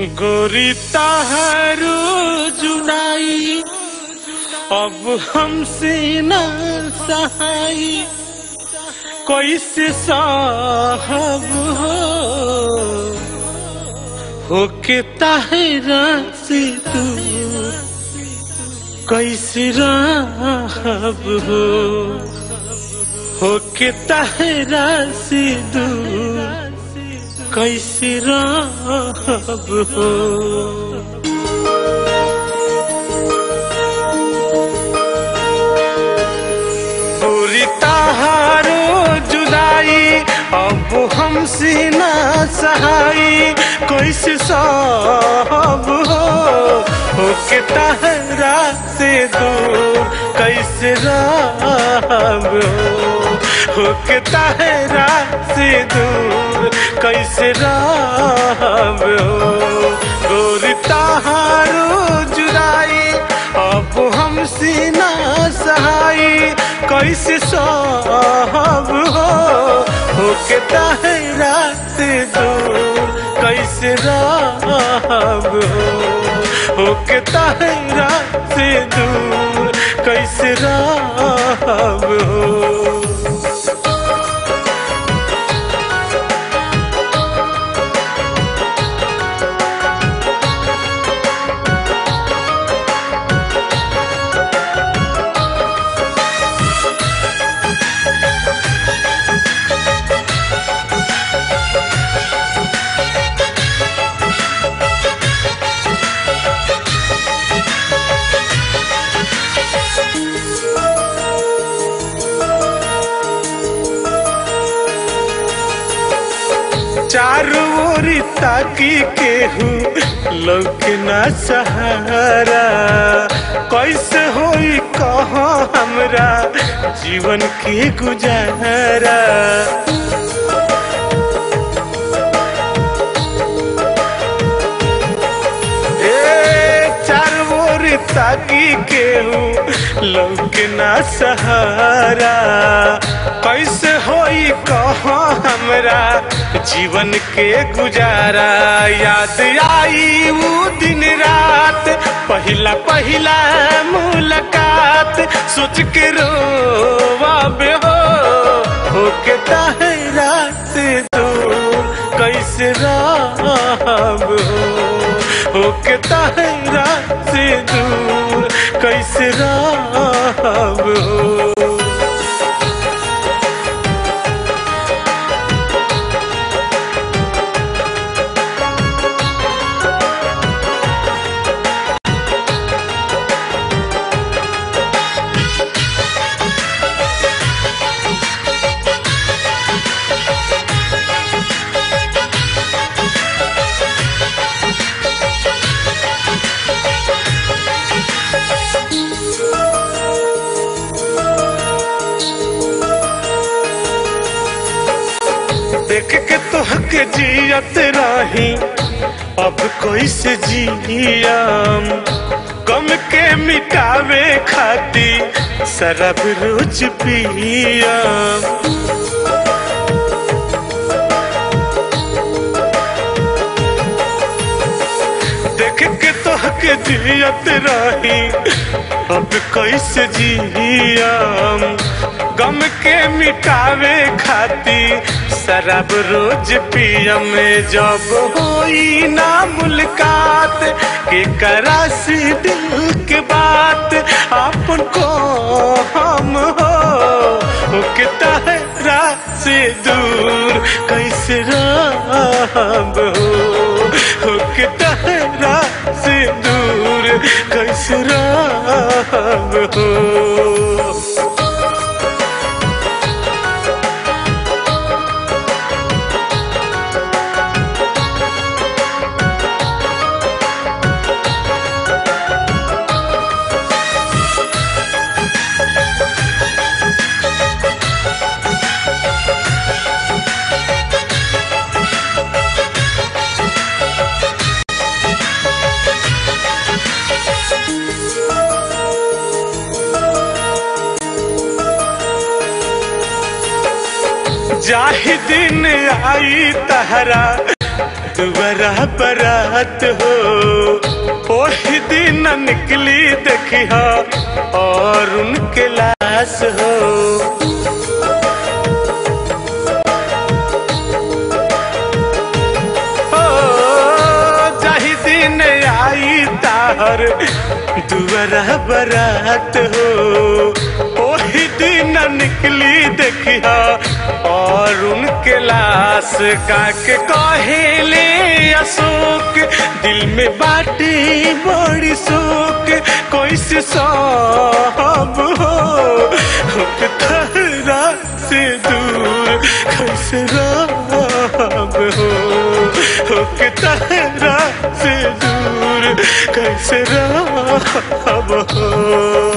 गोरी ताहरू जुदाई। अब हमसे न सहाई। कैसे साहब हो? होके ताहरा से तू कैसे राहब हो? होके ताहरा से दूर कैसे राहब हो? पूरी ताहारो अब हमसे न सहाई। कैसे साहब हो? होके ताहरा से दूर कैसे राहब हो? होके ताहरा से दूर, कैसे राहब हो? गोरी ताहारो जुदाई, अब हम सीना सहाई, कैसे साहब हो? होके ताहरा से दूर, कैसे राहब हो? होके ताहरा से दूर, कैसे राहब हो? ताकी केहू लोक ना सहारा। कैसे होई कहो हमरा जीवन के गुजारा। ताकी केहू लोक ना सहारा। कैसे होई कहो हमरा जीवन के गुजारा। याद आई वो दिन रात, पहला पहला मुलाकात। सोच के रोवाबे हो होके से दूर कैसे राहब हो, होके ताहरा दूर कैसे राहब के तोहके जियत रही अब कैसे जियम गम के मिटावे खाती शराब रोज पियम देख के तोहके जियत रही अब कैसे जियम गम के मिटावे खाती शराब रोज पियम जब होई ना मुलाकात, के करासी दिल के बात अपन को हम हो। ताहरा से दूर, कैसे रहब हो। ताहरा से दूर, कैसे रहब हो। जाहि दिन आई तहरा दुबारा बरात हो। ओही दिन निकली देखिया और उनके लाश हो। दुबारा बरात हो। और उनके लाश काके अशोक। दिल में बाटे बड़ी शोक कैसे सब हो हम से दूर। कैसे रहब हो होके से दूर। कैसे रहब हो।